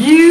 you